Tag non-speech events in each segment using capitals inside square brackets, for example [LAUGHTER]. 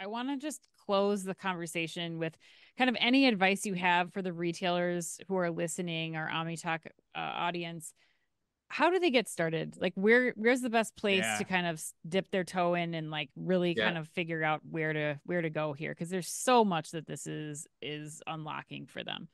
I want to just close the conversation with kind of any advice you have for the retailers who are listening, our OmniTalk uh, audience. How do they get started? Like, where where's the best place Yeah. to kind of dip their toe in and like really Yeah. kind of figure out where to where to go here? Because there's so much that this is is unlocking for them.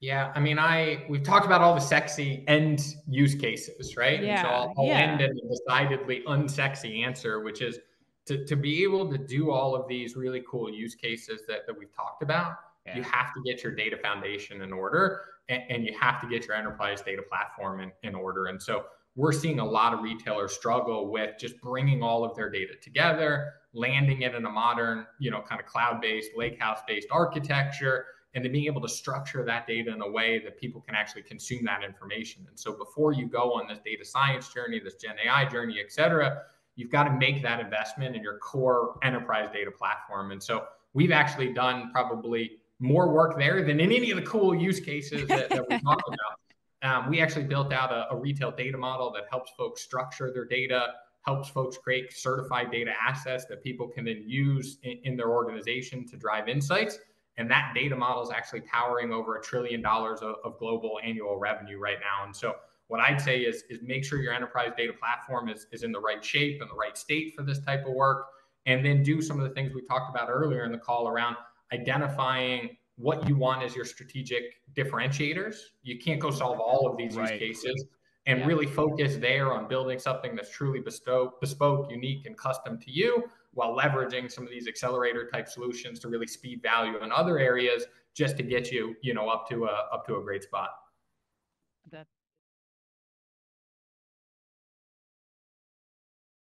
Yeah, I mean, I we've talked about all the sexy end use cases, right? And so I'll, I'll yeah. end in a decidedly unsexy answer, which is to, to be able to do all of these really cool use cases that, that we've talked about, you have to get your data foundation in order and, and you have to get your enterprise data platform in, in order. And so we're seeing a lot of retailers struggle with just bringing all of their data together, landing it in a modern, you know, kind of cloud-based, lakehouse-based architecture, and then being able to structure that data in a way that people can actually consume that information. And so before you go on this data science journey, this Gen AI journey, et cetera, you've got to make that investment in your core enterprise data platform. And so we've actually done probably more work there than in any of the cool use cases that, that we talked [LAUGHS] about. Um, we actually built out a, a retail data model that helps folks structure their data, helps folks create certified data assets that people can then use in, in their organization to drive insights. And that data model is actually powering over a trillion dollars of, of global annual revenue right now. And so what I'd say is, is make sure your enterprise data platform is, is in the right shape and the right state for this type of work. And then do some of the things we talked about earlier in the call around identifying what you want as your strategic differentiators. You can't go solve all of these Right. use cases and Yeah. really focus there on building something that's truly bespoke, bespoke, unique, and custom to you while leveraging some of these accelerator type solutions to really speed value in other areas just to get you, you know, up to a up to a great spot. That